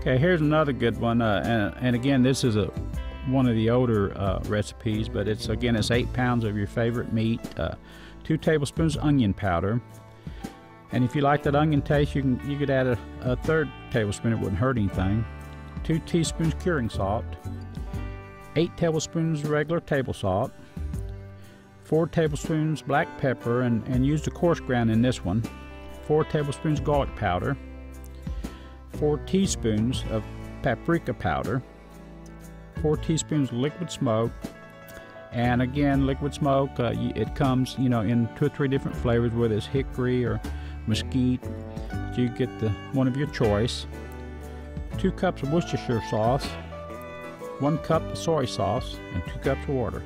Okay, here's another good one, uh, and, and again, this is a one of the older uh, recipes, but it's again it's eight pounds of your favorite meat, uh, two tablespoons onion powder, and if you like that onion taste, you can you could add a, a third tablespoon. It wouldn't hurt anything. Two teaspoons curing salt, eight tablespoons regular table salt, four tablespoons black pepper, and, and use the coarse ground in this one, four tablespoons garlic powder, four teaspoons of paprika powder, four teaspoons liquid smoke, and again, liquid smoke, uh, it comes, you know, in two or three different flavors, whether it's hickory or mesquite. You get the one of your choice. Two cups of Worcestershire sauce, one cup of soy sauce, and two cups of water.